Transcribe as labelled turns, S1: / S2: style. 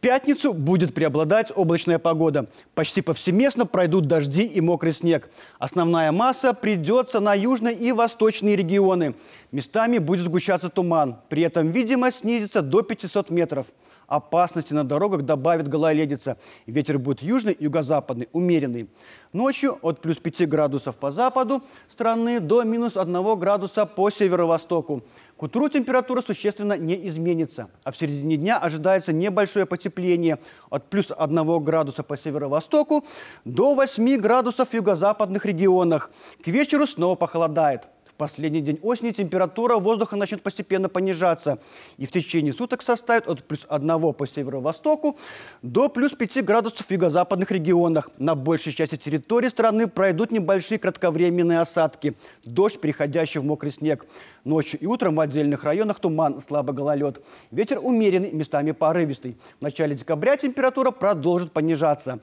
S1: пятницу будет преобладать облачная погода. Почти повсеместно пройдут дожди и мокрый снег. Основная масса придется на южные и восточные регионы. Местами будет сгущаться туман. При этом видимость снизится до 500 метров. Опасности на дорогах добавит гололедица. Ветер будет южный, юго-западный, умеренный. Ночью от плюс 5 градусов по западу страны до минус 1 градуса по северо-востоку. К утру температура существенно не изменится, а в середине дня ожидается небольшое потепление от плюс 1 градуса по северо-востоку до 8 градусов в юго-западных регионах. К вечеру снова похолодает. Последний день осени температура воздуха начнет постепенно понижаться и в течение суток составит от плюс 1 по северо-востоку до плюс 5 градусов в юго-западных регионах. На большей части территории страны пройдут небольшие кратковременные осадки, дождь, переходящий в мокрый снег. Ночью и утром в отдельных районах туман, слабый гололед. Ветер умеренный, местами порывистый. В начале декабря температура продолжит понижаться.